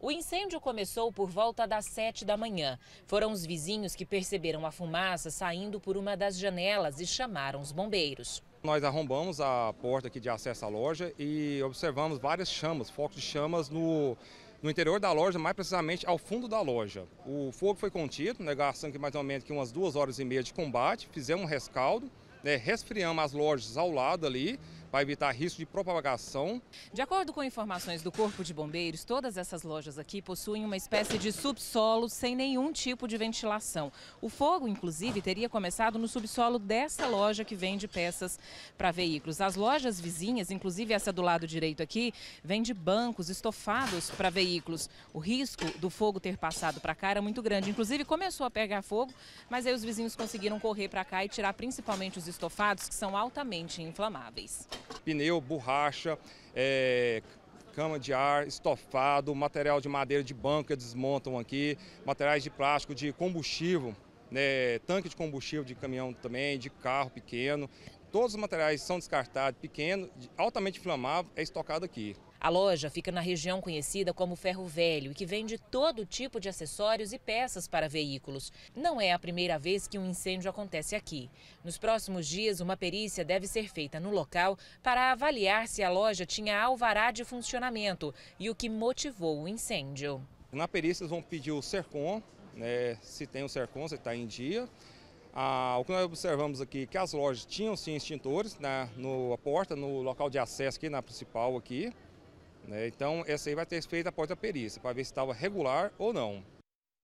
O incêndio começou por volta das 7 da manhã. Foram os vizinhos que perceberam a fumaça saindo por uma das janelas e chamaram os bombeiros. Nós arrombamos a porta aqui de acesso à loja e observamos várias chamas, focos de chamas no, no interior da loja, mais precisamente ao fundo da loja. O fogo foi contido, negação que mais ou menos que umas duas horas e meia de combate, fizemos um rescaldo, né, resfriamos as lojas ao lado ali, para evitar risco de propagação. De acordo com informações do Corpo de Bombeiros, todas essas lojas aqui possuem uma espécie de subsolo sem nenhum tipo de ventilação. O fogo, inclusive, teria começado no subsolo dessa loja que vende peças para veículos. As lojas vizinhas, inclusive essa do lado direito aqui, vende bancos estofados para veículos. O risco do fogo ter passado para cá era muito grande. Inclusive começou a pegar fogo, mas aí os vizinhos conseguiram correr para cá e tirar principalmente os estofados que são altamente inflamáveis pneu, borracha, é, cama de ar, estofado, material de madeira de banco que desmontam aqui, materiais de plástico de combustível, né, tanque de combustível de caminhão também, de carro pequeno. Todos os materiais são descartados, pequeno, altamente inflamável, é estocado aqui. A loja fica na região conhecida como Ferro Velho e que vende todo tipo de acessórios e peças para veículos. Não é a primeira vez que um incêndio acontece aqui. Nos próximos dias, uma perícia deve ser feita no local para avaliar se a loja tinha alvará de funcionamento e o que motivou o incêndio. Na perícia, eles vão pedir o SERCOM, né, se tem o SERCOM, se está em dia. Ah, o que nós observamos aqui é que as lojas tinham sim extintores né, no, a porta, no local de acesso aqui na principal aqui. Né? Então, essa aí vai ter feito a perícia, para ver se estava regular ou não.